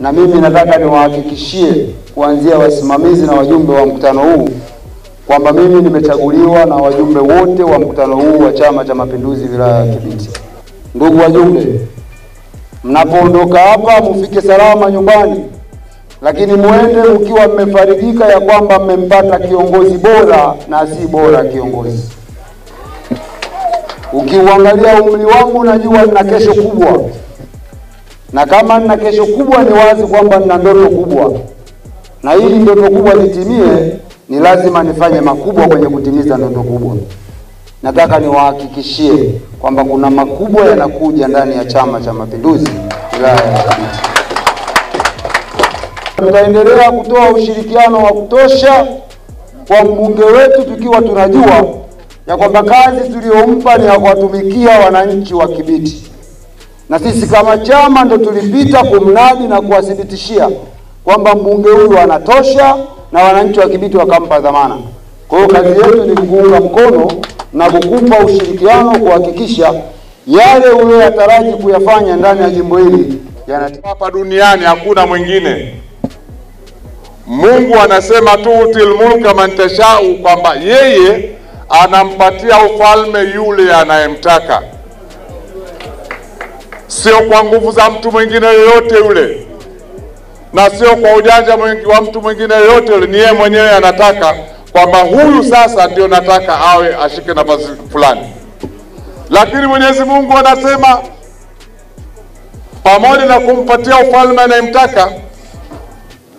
na mimi nataka niwahakikishie kuanzia wasimamizi na wajumbe wa mkutano huu kwamba mimi nimechaguliwa na wajumbe wote wa mkutano huu wa Chama cha Mapinduzi wilaya ya Kibiti. Ndugu wajumbe, mnapoondoka hapa mufike salama nyumbani, lakini muende mkiwa mmefaridika ya kwamba mmempata kiongozi bora na si bora kiongozi. Ukiuangalia umri wangu, najua nina kesho kubwa, na kama nina kesho kubwa, ni wazi kwamba nina ndoto kubwa, na ili ndoto kubwa litimie, ni lazima nifanye makubwa kwenye kutimiza ndoto kubwa. Nataka niwahakikishie kwamba kuna makubwa yanakuja ndani ya Chama cha Mapinduzi wilaya ya Kibiti. Tutaendelea kutoa ushirikiano wa kutosha kwa mbunge wetu tukiwa tunajua ya kwamba kazi tuliyompa ni ya kuwatumikia wananchi wa Kibiti, na sisi kama chama ndo tulipita kumnadi na kuwathibitishia kwamba mbunge huyu anatosha na wananchi wa Kibiti wakampa dhamana. Kwa hiyo kazi yetu ni kuunga mkono na kukupa ushirikiano kuhakikisha yale uliyoyataraji kuyafanya ndani ya jimbo hili yanatimia. hapa duniani hakuna mwingine. Mungu anasema tuutil mulka man tashau, kwamba yeye anampatia ufalme yule anayemtaka, sio kwa nguvu za mtu mwingine yoyote yule, na sio kwa ujanja wa mtu mwingine yoyote yule. Ni yeye mwenyewe anataka kwamba huyu sasa ndio nataka awe ashike nafasi fulani, lakini Mwenyezi Mungu anasema pamoja na kumpatia ufalme anayemtaka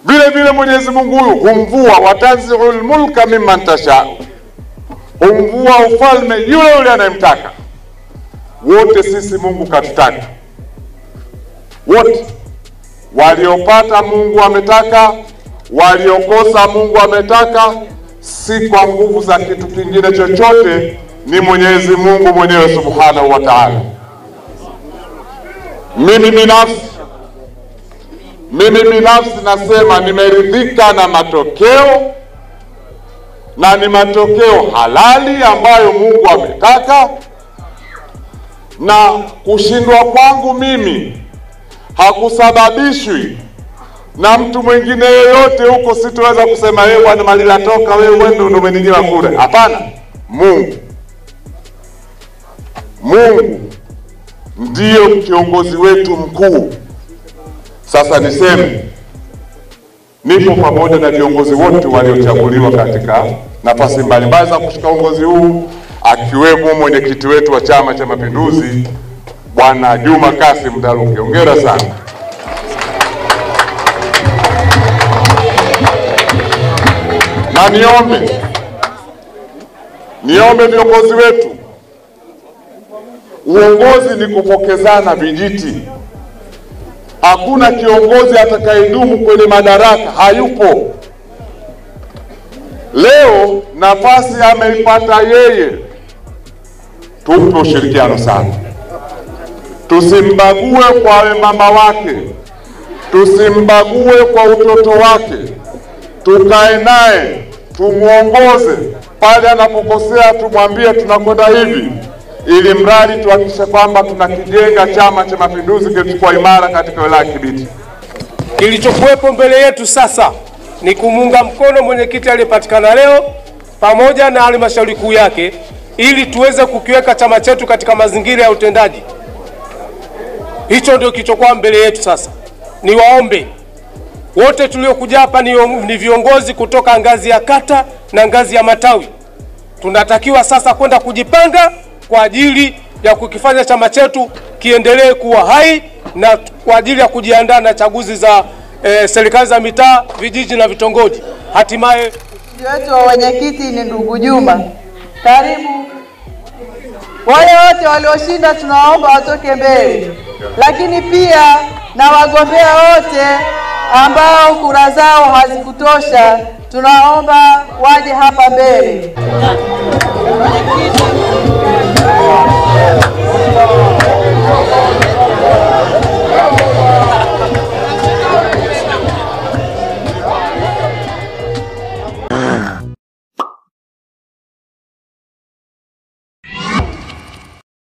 vile vile Mwenyezi Mungu huyu humvua, watanziul mulka mimman tasha, humvua ufalme yule yule anayemtaka. Wote sisi Mungu katutaka wote, waliopata Mungu ametaka, waliokosa Mungu ametaka, si kwa nguvu za kitu kingine chochote, ni Mwenyezi Mungu mwenyewe subhanahu wa ta'ala. Mimi binafsi mimi binafsi nasema nimeridhika na matokeo na ni matokeo halali ambayo Mungu ametaka, na kushindwa kwangu mimi hakusababishwi na mtu mwingine yeyote huko. Sitoweza kusema wewe bwana Malila, toka wewe, ndio umeninyima kura. Hapana, Mungu Mungu ndiyo kiongozi wetu mkuu. Sasa niseme nipo pamoja na viongozi wote waliochaguliwa katika nafasi mbalimbali za kushika uongozi huu, akiwemo mwenyekiti wetu wa Chama cha Mapinduzi Bwana Juma Kasim Daruke, Hongera sana. Na niombe niombe viongozi wetu, uongozi ni kupokezana vijiti. Hakuna kiongozi atakayedumu kwenye madaraka, hayupo. Leo nafasi ameipata yeye, tumpe ushirikiano sana, tusimbague kwa wemama wake, tusimbague kwa utoto wake, tukae naye, tumwongoze pale anapokosea, tumwambie tunakwenda hivi ili mradi tuhakikishe kwamba tunakijenga Chama cha Mapinduzi kilichokuwa imara katika wilaya ya Kibiti. Kilichokuwepo mbele yetu sasa ni kumuunga mkono mwenyekiti aliyepatikana leo pamoja na halmashauri kuu yake ili tuweze kukiweka chama chetu katika mazingira ya utendaji. Hicho ndio kilichokuwa mbele yetu sasa. Niwaombe wote tuliokuja hapa ni, viongozi kutoka ngazi ya kata na ngazi ya matawi. Tunatakiwa sasa kwenda kujipanga kwa ajili ya kukifanya chama chetu kiendelee kuwa hai na kwa ajili ya kujiandaa na chaguzi za eh, serikali za mitaa, vijiji na vitongoji. Hatimaye wetu wa wenyekiti ni ndugu Juma, karibu. Wale wote walioshinda tunawaomba watoke mbele, lakini pia na wagombea wote ambao kura zao hazikutosha tunaomba waje hapa mbele.